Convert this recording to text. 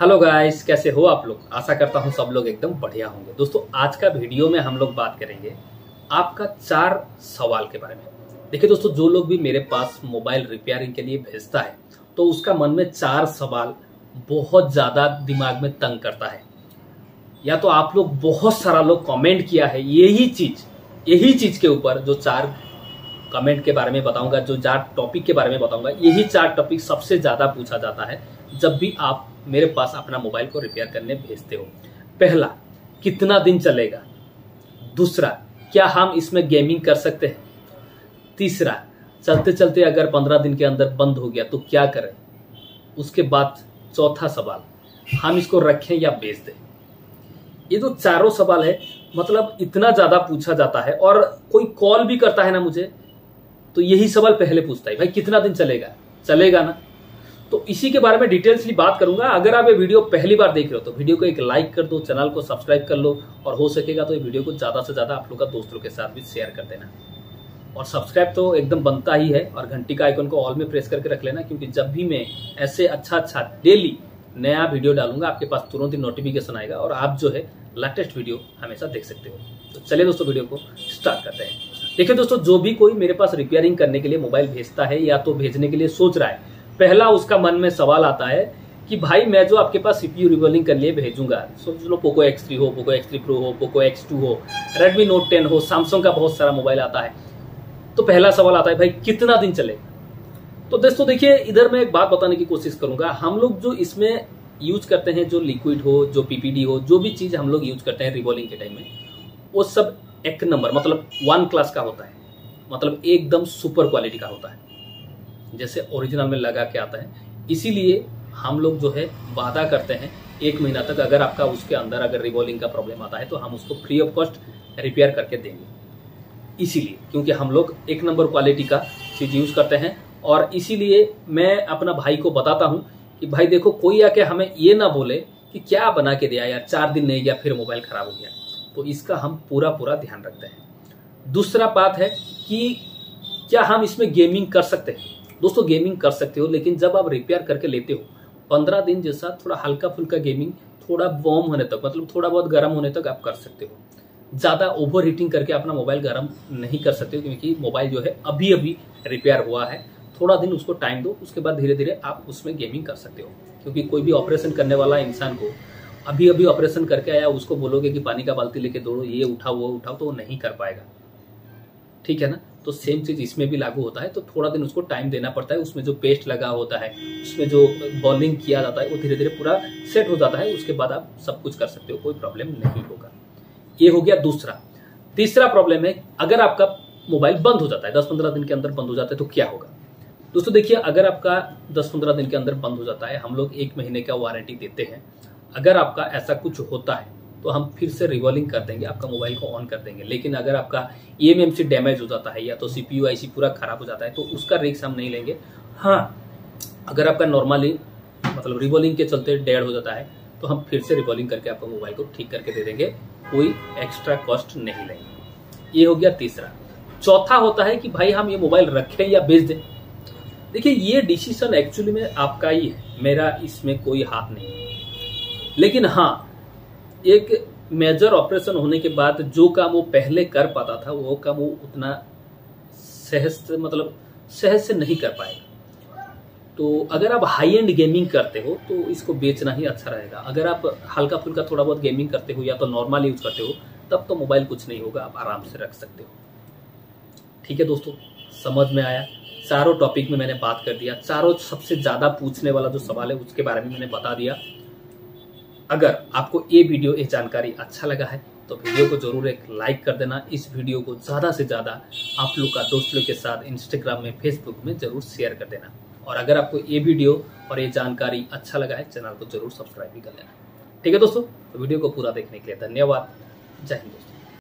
Hello guys कैसे हो आप लोग? आशा करता हूँ सब लोग एकदम बढ़िया होंगे। दोस्तों, आज का वीडियो में हम लोग बात करेंगे आपका चार सवाल के बारे में। देखिए दोस्तों, जो लोग भी मेरे पास मोबाइल रिपेयरिंग के लिए भेजता है तो उसका मन में चार सवाल बहुत ज़्यादा दिमाग में तंग करता है। या तो आप लोग बहुत सारा लोग कॉमेंट किया है, यही चीज़ यही चीज़ के ऊपर जो चार कमेंट के बारे में बताऊँगा, जो चार टॉपिक के बारे में बताऊँगा, यही चार टॉपिक सबसे ज़्यादा पूछा जाता है जब भी आप मेरे पास अपना मोबाइल को रिपेयर करने भेजते हो। पहला, कितना दिन चलेगा? दूसरा, क्या हम इसमें गेमिंग कर सकते हैं? तीसरा, चलते चलते अगर पंद्रह दिन के अंदर बंद हो गया तो क्या करें? उसके बाद चौथा सवाल, हम इसको रखें या बेच दें? ये जो चारों सवाल है मतलब इतना ज़्यादा पूछा जाता है और कोई कॉल भी करता है ना मुझे तो यही सवाल पहले पूछता है, भाई, कितना दिन चलेगा? चलेगा ना? तो इसी के बारे में डिटेल्सली बात करूँगा। अगर आप ये वीडियो पहली बार देख रहे हो तो वीडियो को एक लाइक कर दो, चैनल को सब्सक्राइब कर लो, और हो सकेगा तो ये वीडियो को ज़्यादा से ज़्यादा आप लोग का दोस्तों के साथ भी शेयर कर देना। और सब्सक्राइब तो एकदम बनता ही है, और घंटी का आइकन को ऑल में प्रेस करके रख लेना, क्योंकि जब भी मैं ऐसे अच्छा अच्छा डेली नया वीडियो डालूँगा, आपके पास तुरंत ही नोटिफिकेशन आएगा, और आप जो है लेटेस्ट वीडियो हमेशा देख सकते हो। तो चलिए दोस्तों, वीडियो को स्टार्ट करते हैं। देखिए दोस्तों, जो भी कोई मेरे पास रिपेयरिंग करने के लिए मोबाइल भेजता है या तो भेजने के लिए सोच रहा है, पहला उसका मन में सवाल आता है कि भाई, मैं जो आपके पास सीपीयू रिवॉल्विंग कर लिए भेजूँगा सोच लो पोको एक्स थ्री हो पोको एक्स थ्री प्रो हो पोको एक्स टू हो रेडमी नोट टेन हो सैमसंग का बहुत सारा मोबाइल आता है। तो पहला सवाल आता है, भाई, कितना दिन चलेगा तो दोस्तों, देखिए, इधर मैं एक बात बताने की कोशिश करूँगा, हम लोग जो इसमें यूज़ करते हैं, जो लिक्विड हो, जो पीपीडी हो, जो भी चीज़ हम लोग यूज़ करते हैं रिवॉल्विंग के टाइम में, वो सब एक नंबर मतलब वन क्लास का होता है। मतलब एकदम सुपर क्वालिटी का होता है। जैसे ओरिजिनल में लगा के आता है। इसीलिए हम लोग जो है, वादा करते हैं, एक महीना तक अगर आपका उसके अंदर अगर रिवॉल्विंग का प्रॉब्लम आता है तो हम उसको फ्री ऑफ़ कॉस्ट रिपेयर करके देंगे। इसीलिए, क्योंकि हम लोग एक नंबर क्वालिटी का चीज़ यूज़ करते हैं। और इसीलिए मैं अपना भाई को बताता हूँ कि भाई देखो, कोई आके हमें ये ना बोले कि क्या बना के दिया यार, चार दिन नहीं गया, फिर मोबाइल खराब हो गया। तो इसका हम पूरा पूरा ध्यान रखते हैं। दूसरा बात है कि क्या हम इसमें गेमिंग कर सकते हैं? दोस्तों गेमिंग कर सकते हो, लेकिन जब आप रिपेयर करके लेते हो, पंद्रह दिन जैसा थोड़ा हल्का फुल्का गेमिंग थोड़ा वार्म होने तक मतलब थोड़ा बहुत गर्म होने तक आप कर सकते हो। ज़्यादा ओवर हीटिंग करके अपना मोबाइल गर्म नहीं कर सकते हो, क्योंकि मोबाइल जो है अभी अभी रिपेयर हुआ है। थोड़ा दिन उसको टाइम दो, उसके बाद धीरे धीरे आप उसमें गेमिंग कर सकते हो, क्योंकि कोई भी ऑपरेशन करने वाला इंसान को अभी अभी ऑपरेशन करके आया, उसको बोलोगे कि पानी का बाल्टी लेके दौड़ो, ये उठाओ, वो उठाओ तो वो नहीं कर पाएगा। ठीक है ना? तो सेम चीज़ इसमें भी लागू होता है तो थोड़ा दिन उसको टाइम देना पड़ता है, उसमें जो पेस्ट लगा होता है, उसमें जो बॉलिंग किया जाता है, वो धीरे धीरे पूरा सेट हो जाता है, उसके बाद आप सब कुछ कर सकते हो, कोई प्रॉब्लम नहीं होगा। ये हो गया दूसरा। तीसरा प्रॉब्लम है, अगर आपका मोबाइल बंद हो जाता है दस पंद्रह दिन के अंदर बंद हो जाता है तो क्या होगा? दोस्तों देखिए, अगर आपका दस पंद्रह दिन के अंदर बंद हो जाता है, हम लोग एक महीने का वारंटी देते हैं अगर आपका ऐसा कुछ होता है तो हम फिर से रिवॉल्विंग कर देंगे, आपका मोबाइल को ऑन कर देंगे। लेकिन अगर आपका ई एम डैमेज हो जाता है या तो सीपीयू आईसी पूरा खराब हो जाता है तो उसका रिक्स हम नहीं लेंगे। हाँ अगर आपका नॉर्मली मतलब रिवॉल्विंग के चलते डेड हो जाता है तो हम फिर से रिवॉल्विंग करके आपका मोबाइल को ठीक करके दे देंगे। कोई एक्स्ट्रा कॉस्ट नहीं लेंगे। ये हो गया तीसरा। चौथा होता है कि भाई हम ये मोबाइल रखें या बेच दें। देखिए, ये डिसीज़न एक्चुअली में आपका ही है। मेरा इसमें कोई हाथ नहीं है। लेकिन हाँ एक मेजर ऑपरेशन होने के बाद जो काम वो पहले कर पाता था, वो काम वो उतना सहज मतलब सहज से नहीं कर पाएगा। तो अगर आप हाई एंड गेमिंग करते हो तो इसको बेचना ही अच्छा रहेगा। अगर आप हल्का फुल्का थोड़ा बहुत गेमिंग करते हो या तो नॉर्मल यूज़ करते हो, तब तो मोबाइल कुछ नहीं होगा, आप आराम से रख सकते हो। ठीक है दोस्तों, समझ में आया। चारों टॉपिक में मैंने बात कर दिया। चारों सबसे ज़्यादा पूछने वाला जो सवाल है, उसके बारे में मैंने बता दिया। अगर आपको ये वीडियो, ये जानकारी अच्छा लगा है तो वीडियो को ज़रूर एक लाइक कर देना। इस वीडियो को ज़्यादा से ज़्यादा आप लोग का दोस्तों के साथ इंस्टाग्राम में फेसबुक में ज़रूर शेयर कर देना। और अगर आपको ये वीडियो और ये जानकारी अच्छा लगा है, चैनल को ज़रूर सब्सक्राइब भी कर लेना। ठीक है दोस्तों तो वीडियो को पूरा देखने के लिए धन्यवाद। जय हिंद।